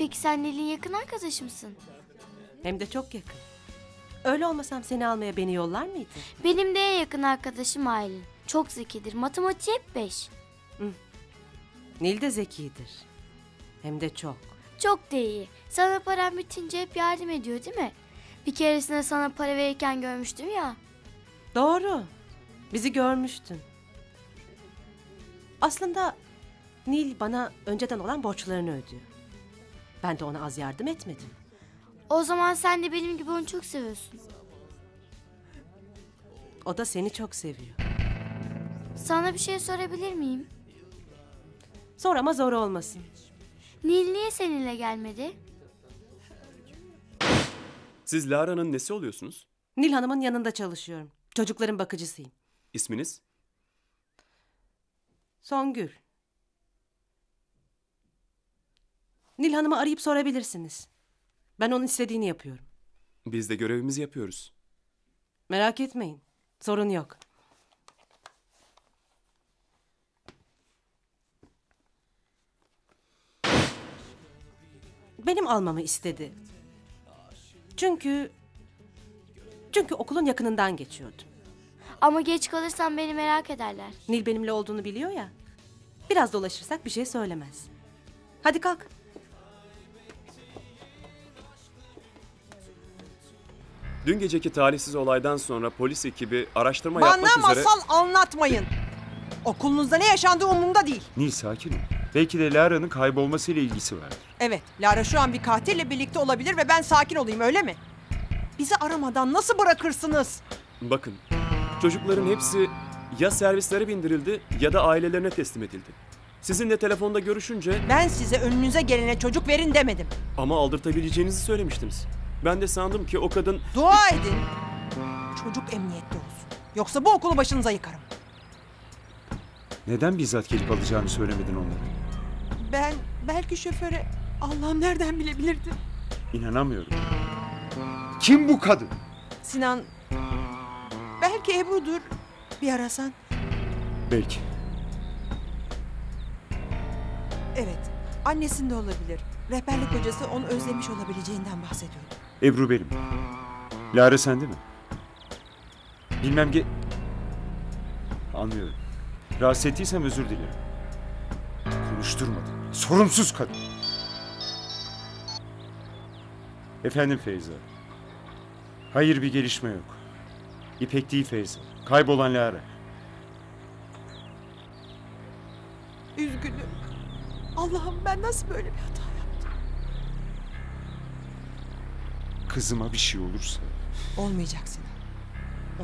Peki sen Nil'in yakın arkadaşı mısın? Hem de çok yakın. Öyle olmasam seni almaya beni yollar mıydın? Benim de en yakın arkadaşım Aylin. Çok zekidir. Matematiği hep beş. Nil de zekidir. Hem de çok. Çok da iyi. Sana param bitince hep yardım ediyor değil mi? Bir keresinde sana para verirken görmüştüm ya. Doğru. Bizi görmüştün. Aslında Nil bana önceden olan borçlarını ödüyor. Ben de ona az yardım etmedim. O zaman sen de benim gibi onu çok seviyorsun. O da seni çok seviyor. Sana bir şey sorabilir miyim? Zor ama zor olmasın. Nil niye seninle gelmedi? Siz Lara'nın nesi oluyorsunuz? Nil Hanım'ın yanında çalışıyorum. Çocukların bakıcısıyım. İsminiz? Songül. Nil Hanım'ı arayıp sorabilirsiniz. Ben onun istediğini yapıyorum. Biz de görevimizi yapıyoruz. Merak etmeyin. Sorun yok. Benim almamı istedi. Çünkü... Çünkü okulun yakınından geçiyordum. Ama geç kalırsam beni merak ederler. Nil benimle olduğunu biliyor ya. Biraz dolaşırsak bir şey söylemez. Hadi kalk. Dün geceki talihsiz olaydan sonra polis ekibi araştırma Bana yapmak üzere... masal anlatmayın. Okulunuzda ne yaşandığı umurumda değil. Nil sakin ol. Belki de Lara'nın kaybolmasıyla ilgisi vardır. Evet, Lara şu an bir katille birlikte olabilir ve ben sakin olayım öyle mi? Bizi aramadan nasıl bırakırsınız? Bakın, çocukların hepsi ya servislere bindirildi ya da ailelerine teslim edildi. Sizinle telefonda görüşünce Ben size önünüze gelene çocuk verin demedim. ama aldırtabileceğinizi söylemiştiniz. Ben de sandım ki o kadın Dua edin. Çocuk emniyette olsun. Yoksa bu okulu başınıza yıkarım. Neden bizzat gelip alacağını söylemedin onlara? Ben belki şoföre Allah'ım nereden bilebilirdi? İnanamıyorum. Kim bu kadın? Sinan belki Ebru'dur. Bir arasan. Belki. Evet. Annesinde olabilir. Rehberlik hocası onu özlemiş olabileceğinden bahsediyordu. Ebru benim. Lara sende mi? Bilmem ge... Anlıyorum. Rahatsız ettiysem özür dilerim. Konuşturmadım. Sorumsuz kadın. Efendim Feyza. Hayır bir gelişme yok. İpek değil Feyza. Kaybolan Lara. Üzgünüm. Allah'ım ben nasıl böyle bir hata Kızıma bir şey olursa... Olmayacak Sinan.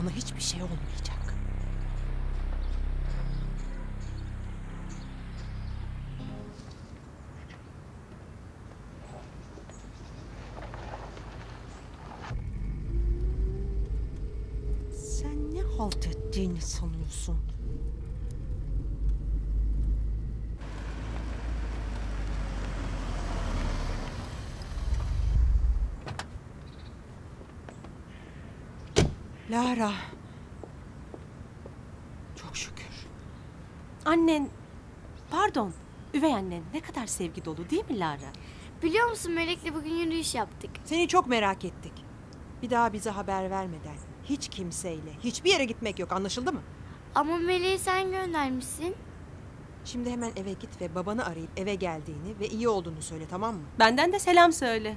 Ona hiçbir şey olmayacak. Sen ne halt ettiğini sanıyorsun? Lara. Çok şükür. Annen, pardon, üvey annen ne kadar sevgi dolu değil mi Lara? Biliyor musun Melek'le bugün yürüyüş yaptık. Seni çok merak ettik. Bir daha bize haber vermeden hiç kimseyle hiçbir yere gitmek yok anlaşıldı mı? Ama Melek'i sen göndermişsin. Şimdi hemen eve git ve babanı arayıp eve geldiğini ve iyi olduğunu söyle tamam mı? Benden de selam söyle.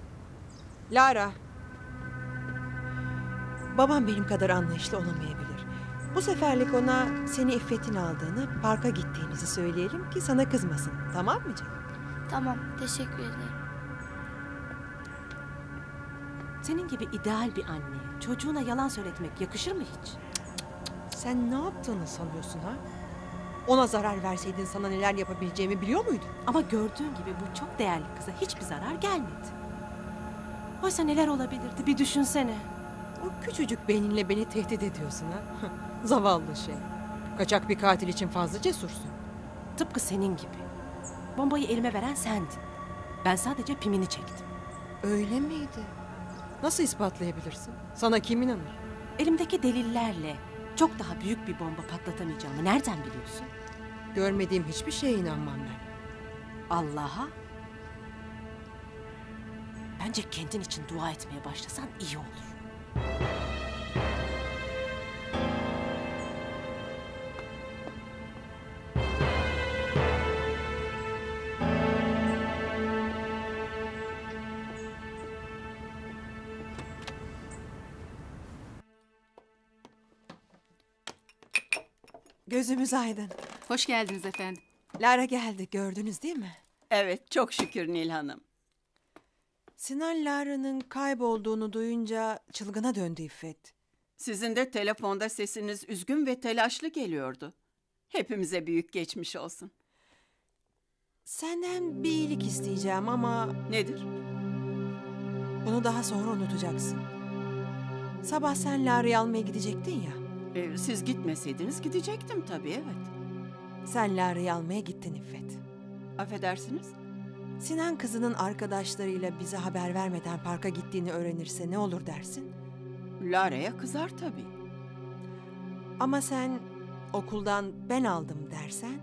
Lara. Babam benim kadar anlayışlı olamayabilir. Bu seferlik ona seni iffetin aldığını, parka gittiğinizi söyleyelim ki sana kızmasın. Tamam mı canım? Tamam teşekkür ederim. Senin gibi ideal bir anneye çocuğuna yalan söyletmek yakışır mı hiç? Sen ne yaptığını sanıyorsun ha? Ona zarar verseydin sana neler yapabileceğimi biliyor muydun? Ama gördüğün gibi bu çok değerli kıza hiçbir zarar gelmedi. Oysa neler olabilirdi bir düşünsene. O küçücük beyninle beni tehdit ediyorsun ha? Zavallı şey. Kaçak bir katil için fazla cesursun. Tıpkı senin gibi. Bombayı elime veren sendin. Ben sadece pimini çektim. Öyle miydi? Nasıl ispatlayabilirsin? Sana kim inanır? Elimdeki delillerle çok daha büyük bir bomba patlatamayacağımı nereden biliyorsun? Görmediğim hiçbir şeye inanmam ben. Allah'a Bence kendin için dua etmeye başlasan iyi olur. Gözümüz aydın. Hoş geldiniz efendim. Lara geldi gördünüz değil mi? Evet, çok şükür Nil Hanım. Sinan Lara'nın kaybolduğunu duyunca çılgına döndü İffet. Sizin de telefonda sesiniz üzgün ve telaşlı geliyordu. Hepimize büyük geçmiş olsun. Senden bir iyilik isteyeceğim ama Nedir? bunu daha sonra unutacaksın. Sabah sen Lara'yı almaya gidecektin ya. Ee, siz gitmeseydiniz gidecektim tabii, evet. Sen Lara'yı almaya gittin İffet. Affedersiniz? Sinan kızının arkadaşlarıyla bize haber vermeden parka gittiğini öğrenirse ne olur dersin? Lara'ya kızar tabii. Ama sen okuldan ben aldım dersen